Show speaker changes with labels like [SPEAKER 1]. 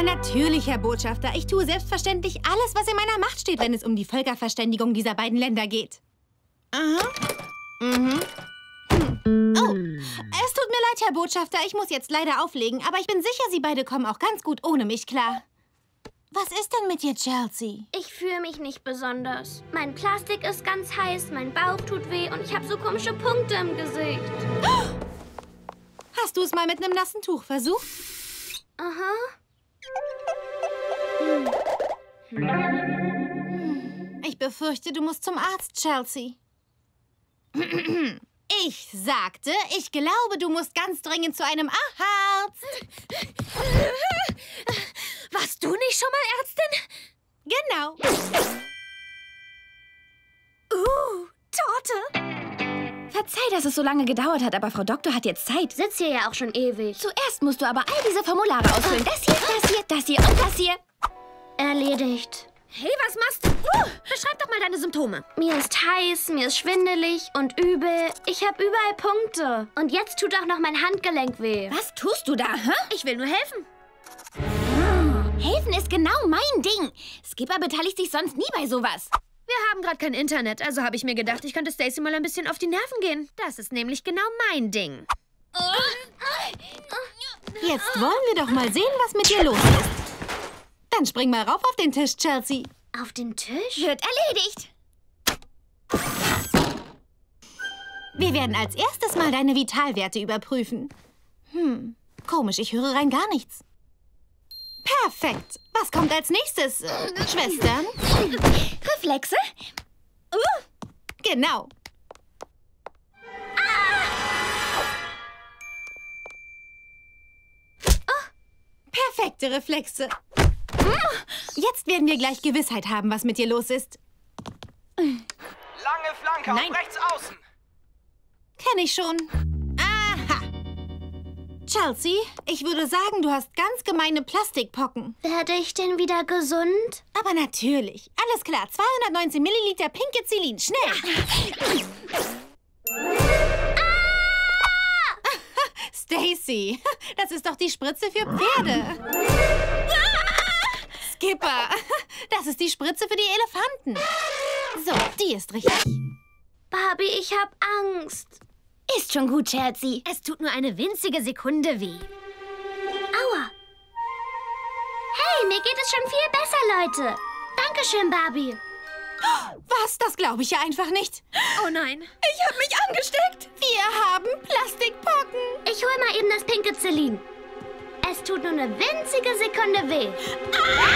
[SPEAKER 1] Aber natürlich, Herr Botschafter. Ich tue selbstverständlich alles, was in meiner Macht steht, wenn es um die Völkerverständigung dieser beiden Länder geht. Aha. Mhm. Hm. Oh, es tut mir leid, Herr Botschafter. Ich muss jetzt leider auflegen. Aber ich bin sicher, Sie beide kommen auch ganz gut ohne mich klar. Was ist denn mit dir, Chelsea?
[SPEAKER 2] Ich fühle mich nicht besonders. Mein Plastik ist ganz heiß, mein Bauch tut weh und ich habe so komische Punkte im Gesicht.
[SPEAKER 1] Hast du es mal mit einem nassen Tuch versucht? Ich befürchte, du musst zum Arzt, Chelsea. Ich sagte, ich glaube, du musst ganz dringend zu einem Arzt.
[SPEAKER 3] Warst du nicht schon mal Ärztin?
[SPEAKER 1] Genau.
[SPEAKER 3] Uh, Torte.
[SPEAKER 4] Verzeih, dass es so lange gedauert hat, aber Frau Doktor hat jetzt Zeit.
[SPEAKER 2] Sitz hier ja auch schon ewig.
[SPEAKER 4] Zuerst musst du aber all diese Formulare ausfüllen. Das hier, das hier, das hier und das hier.
[SPEAKER 2] Erledigt.
[SPEAKER 3] Hey, was machst du? Uh, beschreib doch mal deine Symptome.
[SPEAKER 2] Mir ist heiß, mir ist schwindelig und übel. Ich habe überall Punkte. Und jetzt tut auch noch mein Handgelenk weh.
[SPEAKER 4] Was tust du da, hä?
[SPEAKER 3] Ich will nur helfen.
[SPEAKER 4] Helfen ist genau mein Ding. Skipper beteiligt sich sonst nie bei sowas.
[SPEAKER 3] Wir haben gerade kein Internet, also habe ich mir gedacht, ich könnte Stacy mal ein bisschen auf die Nerven gehen. Das ist nämlich genau mein Ding.
[SPEAKER 1] Jetzt wollen wir doch mal sehen, was mit dir los ist. Dann spring mal rauf auf den Tisch, Chelsea.
[SPEAKER 2] Auf den Tisch?
[SPEAKER 4] Wird erledigt.
[SPEAKER 1] Wir werden als erstes mal deine Vitalwerte überprüfen. Hm, komisch, ich höre rein gar nichts. Perfekt. Was kommt als nächstes, äh, Schwestern?
[SPEAKER 4] Reflexe?
[SPEAKER 1] Genau. Perfekte Reflexe. Jetzt werden wir gleich Gewissheit haben, was mit dir los ist.
[SPEAKER 5] Lange Flanke
[SPEAKER 1] Nein.
[SPEAKER 5] auf rechts außen.
[SPEAKER 1] Kenn ich schon. Aha. Chelsea, ich würde sagen, du hast ganz gemeine Plastikpocken.
[SPEAKER 2] Werde ich denn wieder gesund?
[SPEAKER 1] Aber natürlich. Alles klar. 219 Milliliter Pinkezilin. Schnell. Stacy, das ist doch die Spritze für Pferde. Skipper, das ist die Spritze für die Elefanten. So, die ist richtig.
[SPEAKER 2] Barbie, ich hab Angst.
[SPEAKER 4] Ist schon gut, Chelsea.
[SPEAKER 3] Es tut nur eine winzige Sekunde weh.
[SPEAKER 2] Aua. Hey, mir geht es schon viel besser, Leute. Dankeschön, Barbie.
[SPEAKER 1] Was? Das glaube ich ja einfach nicht.
[SPEAKER 3] Oh nein.
[SPEAKER 1] Ich habe mich angesteckt. Wir haben Plastikpocken.
[SPEAKER 2] Ich hol mal eben das pinke Zelin. Es tut nur eine winzige Sekunde weh.
[SPEAKER 1] Ah!